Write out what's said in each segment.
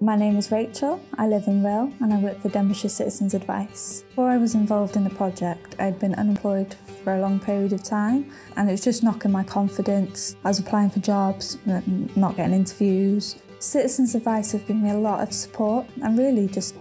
My name is Rachel, I live in Rhyl and I work for Denbighshire Citizens Advice. Before I was involved in the project, I'd been unemployed for a long period of time and it was just knocking my confidence. I was applying for jobs, not getting interviews. Citizens Advice have given me a lot of support and really just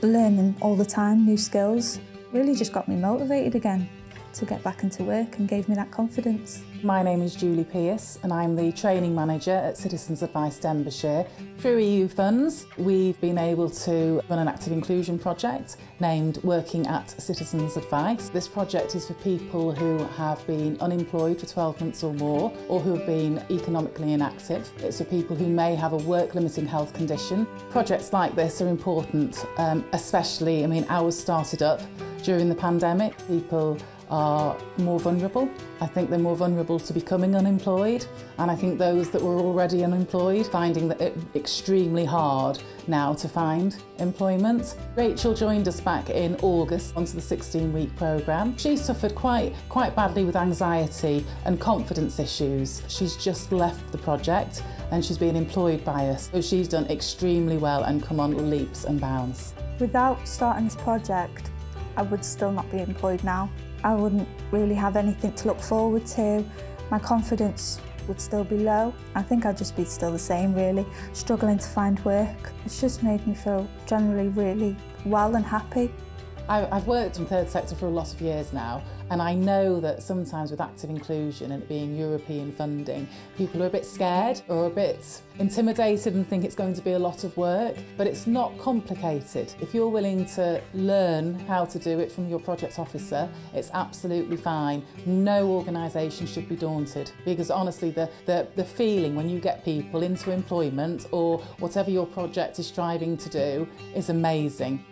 learning all the time new skills really just got me motivated again to get back into work and gave me that confidence. My name is Julie Pierce and I'm the training manager at Citizens Advice Denbighshire. Through EU funds we've been able to run an active inclusion project named Working at Citizens Advice. This project is for people who have been unemployed for 12 months or more or who have been economically inactive. It's for people who may have a work limiting health condition. Projects like this are important, um, especially, I mean, ours started up during the pandemic. People are more vulnerable. I think they're more vulnerable to becoming unemployed and I think those that were already unemployed finding that it extremely hard now to find employment. Rachel joined us back in August onto the 16-week programme. She suffered quite, quite badly with anxiety and confidence issues. She's just left the project and she's been employed by us. So she's done extremely well and come on leaps and bounds. Without starting this project, I would still not be employed now. I wouldn't really have anything to look forward to. My confidence would still be low. I think I'd just be still the same really, struggling to find work. It's just made me feel generally really well and happy. I've worked in third sector for a lot of years now and I know that sometimes with active inclusion and it being European funding, people are a bit scared or a bit intimidated and think it's going to be a lot of work, but it's not complicated. If you're willing to learn how to do it from your project officer, it's absolutely fine. No organisation should be daunted because honestly the, the, the feeling when you get people into employment or whatever your project is striving to do is amazing.